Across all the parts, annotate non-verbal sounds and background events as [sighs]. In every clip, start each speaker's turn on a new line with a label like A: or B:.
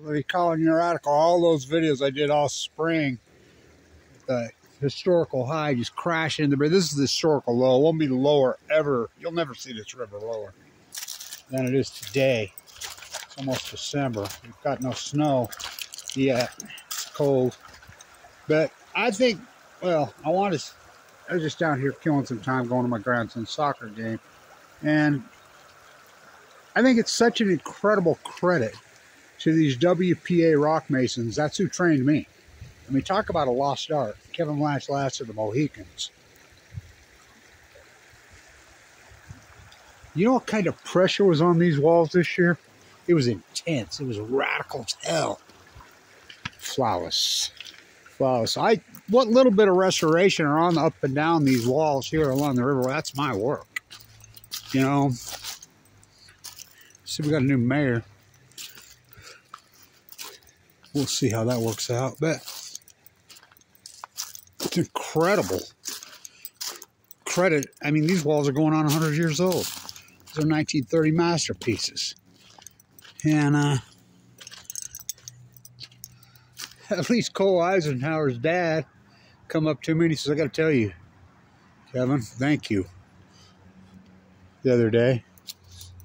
A: Recalling your article, all those videos I did all spring, the historical high just crashing in the river. This is the historical low. It won't be lower ever. You'll never see this river lower than it is today. It's almost December. We've got no snow yet. It's cold. But I think, well, I want to, I was just down here killing some time going to my grandson's soccer game. And I think it's such an incredible credit to these WPA rock masons. That's who trained me. I mean, talk about a lost art. Kevin Blanch last of the Mohicans. You know what kind of pressure was on these walls this year? It was intense. It was radical as hell. Flawless. Flawless. I what little bit of restoration are on the up and down these walls here along the river, that's my work. You know. See we got a new mayor. We'll see how that works out. But it's incredible. Credit. I mean, these walls are going on 100 years old. These are 1930 masterpieces. And uh, [laughs] at least Cole Eisenhower's dad come up to me and he says, I got to tell you, Kevin, thank you the other day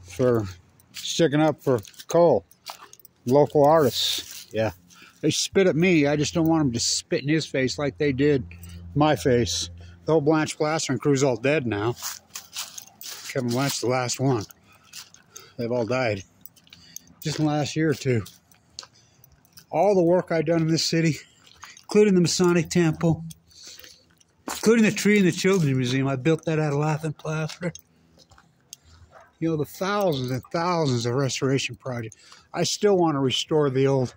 A: for sticking up for Cole, local artists. Yeah. They spit at me. I just don't want them to spit in his face like they did my face. The whole Blanch Plastering crew's all dead now. Kevin Blanch, the last one. They've all died. Just in the last year or two. All the work I've done in this city, including the Masonic Temple, including the tree in the Children's Museum, I built that out of laughing plaster. You know, the thousands and thousands of restoration projects. I still want to restore the old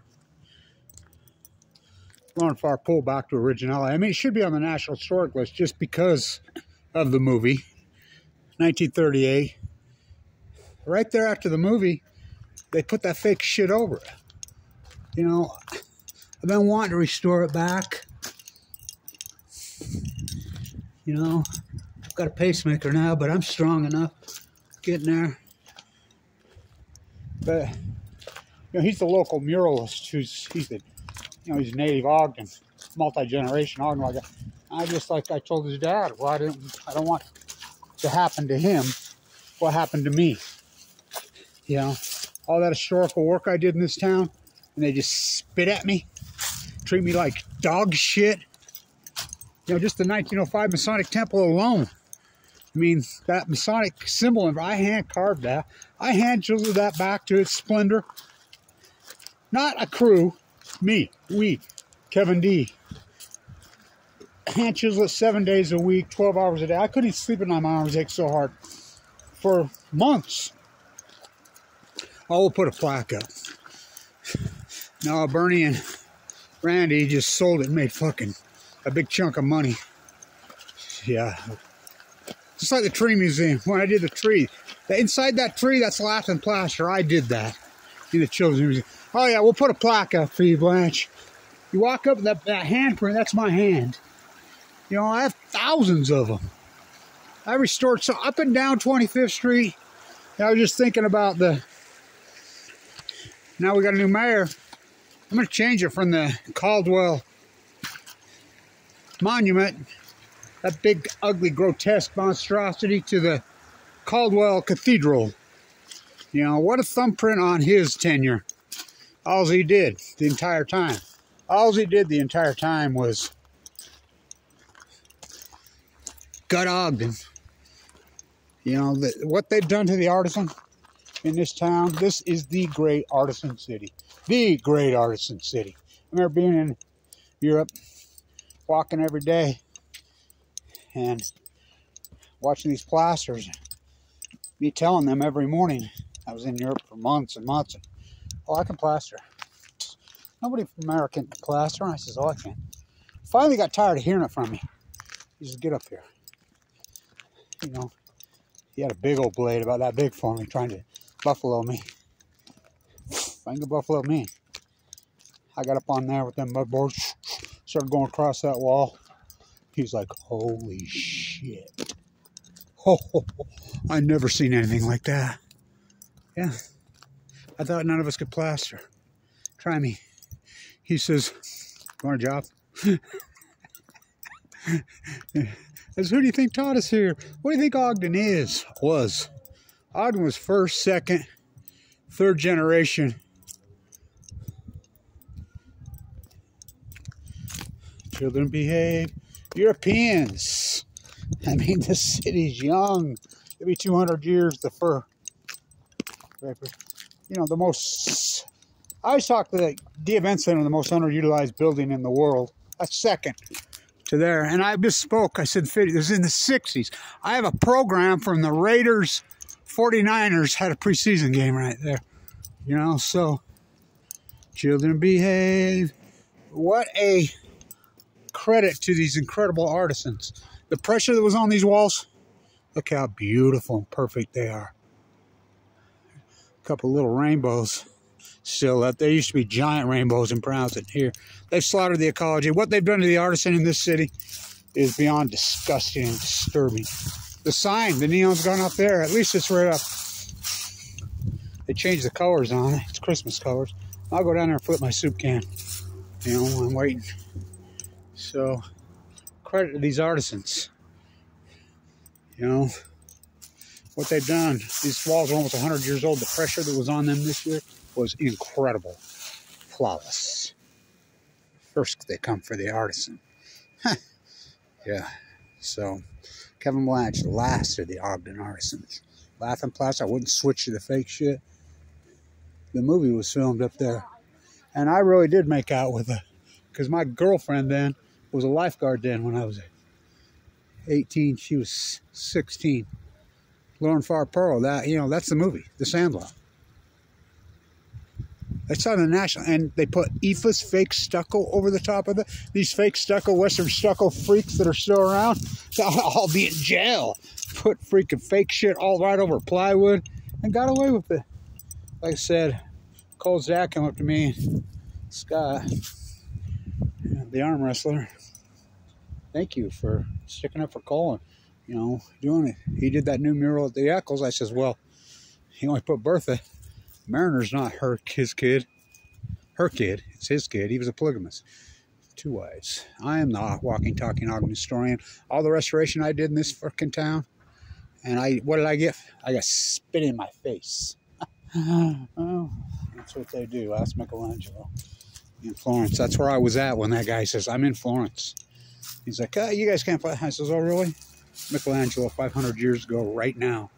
A: Farr Pool back to originality. I mean, it should be on the National Historic List just because of the movie, 1938. Right there after the movie, they put that fake shit over it. You know, I've been wanting to restore it back. You know, I've got a pacemaker now, but I'm strong enough. Getting there. But, you know, he's the local muralist who's, he's the you know, he's native Ogden, multi-generation Ogden. Like I just like I told his dad, well, I didn't, I don't want to happen to him what happened to me. You know, all that historical work I did in this town, and they just spit at me, treat me like dog shit. You know, just the 1905 Masonic Temple alone. I mean, that Masonic symbol, I hand carved that. I hand chiseled that back to its splendor. Not a crew, me, we, Kevin D. Hand chisel seven days a week, 12 hours a day. I couldn't sleep at night. My arms ached so hard for months. I will put a plaque up. [sighs] Now, Bernie and Randy just sold it and made fucking a big chunk of money. Yeah. Just like the tree museum, when I did the tree. Inside that tree, that's laughing plaster. I did that in the children's museum. Oh yeah, we'll put a plaque up for you, Blanch. You walk up that, that handprint, that's my hand. You know, I have thousands of them. I restored so up and down 25th Street. I was just thinking about the. Now we got a new mayor. I'm going to change it from the Caldwell Monument, that big, ugly, grotesque monstrosity, to the Caldwell Cathedral. You know, what a thumbprint on his tenure. All he did the entire time. All he did the entire time was gut Ogden. You know, the, what they've done to the artisan in this town, this is the great artisan city. The great artisan city. I remember being in Europe, walking every day, and watching these plasters. Me telling them every morning. I was in Europe for months and months. And Oh, I can plaster. Nobody from America can plaster. And I says, Oh, I can. Finally got tired of hearing it from me. He says, Get up here. You know, he had a big old blade about that big for me, trying to buffalo me. Finger buffalo me. I got up on there with them mud boards, started going across that wall. He's like, Holy shit. Oh, [laughs] I never seen anything like that. Yeah. I thought none of us could plaster. try me. He says, want a job? [laughs] Says, who do you think taught us here? What do you think Ogden is? Was. Ogden was first, second, third generation. Children behave. Europeans. I mean, the city's young. Maybe 200 years, the fur. You know, the most. I always talk to the Event Center, the most underutilized building in the world. a second to there. And I misspoke. I said 50. This is in the 60s. I have a program from the Raiders 49ers had a preseason game right there. You know, so children behave. What a credit to these incredible artisans. The pressure that was on these walls, look how beautiful and perfect they are. Couple little rainbows still up. There used to be giant rainbows in Brownston here. They've slaughtered the ecology. What they've done to the artisan in this city is beyond disgusting and disturbing. The sign, the neon's gone up there. At least it's right up. They changed the colors on it. It's Christmas colors. I'll go down there and flip my soup can. You know, I'm waiting. So, credit to these artisans. You know, what they've done. These walls are almost 100 years old. The pressure that was on them this year was incredible. Flawless. First, they come for the artisan. [laughs] yeah. So, Kevin Blanch, last of the Ogden artisans. Laughing Plaza, I wouldn't switch to the fake shit. The movie was filmed up there. And I really did make out with her. Because my girlfriend then was a lifeguard then when I was 18. She was 16. Lorin Farr Pool, that, you know, that's the movie, The Sandlot. It's on the national, and they put EIFS fake stucco over the top of it. These fake stucco, Western stucco freaks that are still around, they'll all be in jail. Put freaking fake shit all right over plywood and got away with it. Like I said, Cole dad came up to me, Scott, the arm wrestler. Thank you for sticking up for Cole you know, doing it. He did that new mural at the Eccles. I says, well, he only put Bertha Mariner's not her his kid. Her kid. It's his kid. He was a polygamist. Two wives. I am the walking, talking Ogden historian. All the restoration I did in this freaking town. And I, what did I get? I got spit in my face. [laughs] that's what they do. Ask Michelangelo in Florence. That's where I was at when that guy says, I'm in Florence. He's like, oh, you guys can't play. I says, oh, really? Michelangelo 500 years ago, right now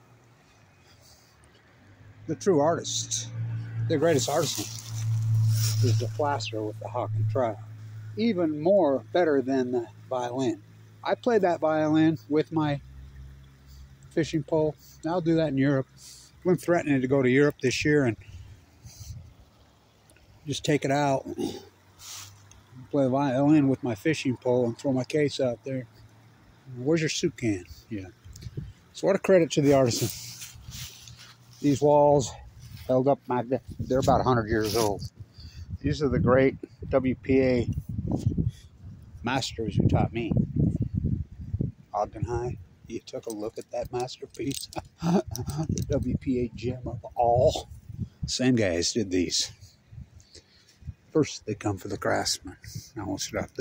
A: the true artist, the greatest artisan, is the plaster with the hawk and trowel. Even more better than the violin. I play that violin with my fishing pole. I'll do that in Europe. I'm threatening to go to Europe this year and just take it out, play the violin with my fishing pole and throw my case out there. Where's your soup can? Yeah. So what a credit to the artisan. These walls held up my, they're about 100 years old. These are the great WPA masters who taught me. Ogden High, you took a look at that masterpiece. [laughs] the WPA gem of all. Same guys did these. First, they come for the craftsman. Now we'll stop there.